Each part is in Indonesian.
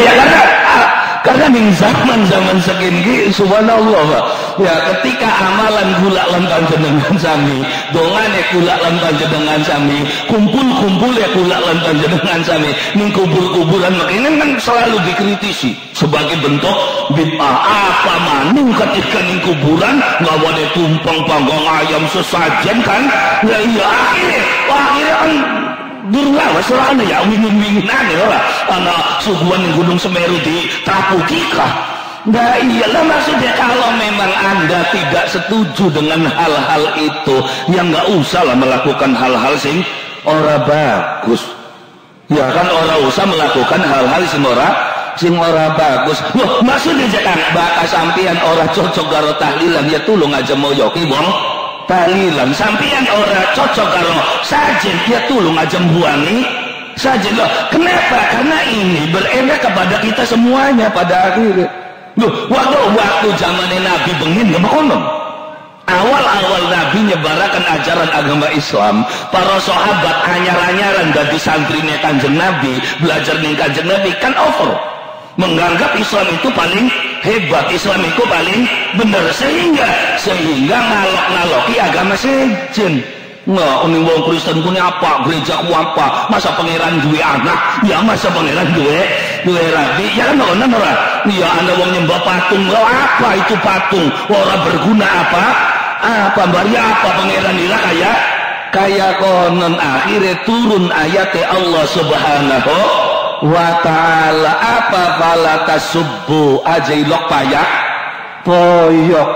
ya karena karena ning zaman-zaman segini subhanallah Pak. Ya ketika amalan gula lan panjenengan sami, dongane gula lan panjenengan sami, kumpul-kumpul ya gula lan panjenengan sami, ning kubur-kuburan makanya kan selalu dikritisi sebagai bentuk bid'ah. Apa maning ketika ning kuburan boleh tumpang panggang ayam sesajen kan? Ya iya akhirnya akhirnya masalahnya ya wingin-winginan ya anak suguhan gunung Semeru di Trapukika Nah iyalah maksudnya kalau memang anda tidak setuju dengan hal-hal itu yang nggak usah lah melakukan hal-hal sing ora bagus. Ya kan orang usah melakukan hal-hal sing ora sing ora bagus. Wah maksudnya jangan bakal sampian ora cocok karo tahlilan ya tulung aja mau yoki bong tahlilan sampian ora cocok karo sajen ya tulung aja buangi sajen loh kenapa karena ini berefek kepada kita semuanya pada akhirnya Loh, waktu waktu zaman Nabi bengin nggak konon. Awal-awal Nabi nyebarakan ajaran agama Islam, para sahabat anyar-anyaran dari santrinya kanjeng Nabi, belajar nih Nabi kan over. Menganggap Islam itu paling hebat, Islam itu paling benar sehingga sehingga ngalok-ngaloki agama sejen. Nggak, ini wong Kristen punya apa? Gereja ku apa? Masa pangeran duwe anak? Ya masa pangeran duwe duwe rabi? Ya kan ono ora? Ya anda wong nyembah patung. Lo apa itu patung? Ora berguna apa? Apa bari apa pangeran ila kayak kayak konon akhirnya turun ayat Allah Subhanahu wa taala apa fala tasubbu? Ajailok payak poyok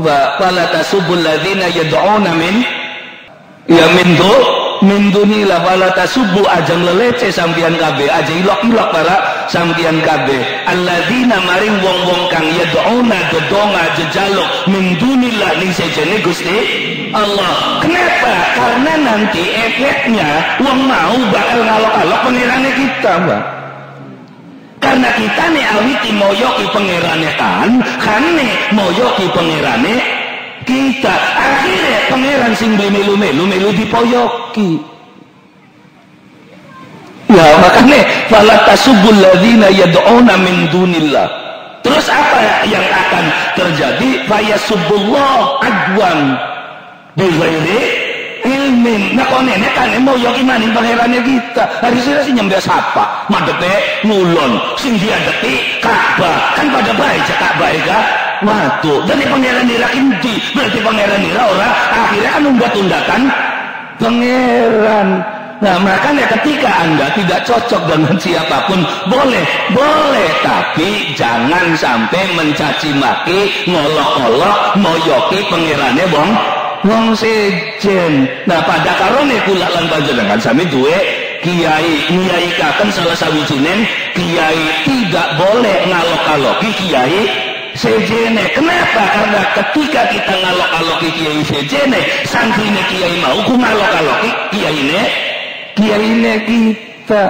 wa fala tasubbu alladziina yad'una min? Ya mindu minduni la fala tasubbu. Ajang lelece sampian kabe aja ilok-ilok para sampian kabe alladzina maring wong-wong kang yad'una dodonga jejaluk. Min dunillah ning sejene Gusti Allah. Kenapa? Karena nanti efeknya wong mau bakal ngalok-alok pengirane kita Mbak. Karena kita nih awiti moyoki pangerane kan kan nih moyoki pangerane kita. Akhirnya pangeran sing melu melu melu dipoyoki. Ya makanya fala tasubul ladzina yad'una min dunillah. Terus apa yang akan terjadi? Fayasubullah adwan. Bighairi nah kok nenek kan mau yoki maning pangerannya kita. Hari sini sih nyembah sapa? Madepe ngulon sing dia detik Ka'bah. Kan pada baik baik kah Waduh, jadi pangeran nira inti, berarti pangeran nira orang akhirnya kan tunda-tundakan pangeran. Nah makanya ketika anda tidak cocok dengan siapa pun boleh, boleh, tapi jangan sampai mencaci maki, ngolok-ngolok, moyoki pangerannya bong, wong sejen. Nah pada karone kula lan panjenengan sami duwe kiai nyaikaken salah sawijinen kiai tidak boleh ngalok-aloki kiai sejene. Kenapa? Karena ketika kita ngalok-aloki kiai sejene santrine kiai mau ku ngalok-aloki kiai ne kiai ne kita.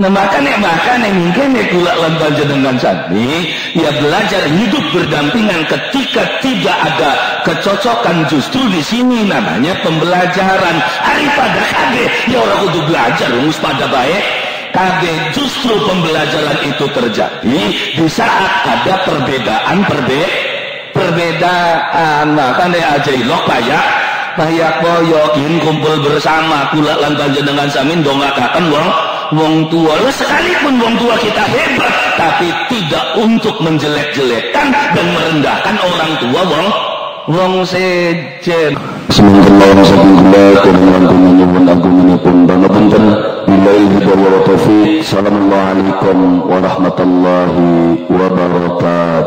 Nah makanya makanya mungkin ya kula lan dengan sami ya belajar hidup berdampingan ketika tidak ada kecocokan justru di sini namanya pembelajaran. Hari pada kage ya orang kudu belajar rumus pada baik. Kage justru pembelajaran itu terjadi di saat ada perbedaan perbe perbedaan makanya aja ilok kayak kayak koyokin kumpul bersama. Kula lan dengan samin dongakaken wong wong tua. Lo sekalipun wong tua kita hebat tapi tidak untuk menjelek-jelekkan dan merendahkan orang tua wong wong sejen Bismillahirrahmanirrahim. Kunyuwun agunipun pangapunten. Billahi hidayah wa taufiq. Assalamualaikum warahmatullahi wabarakatuh.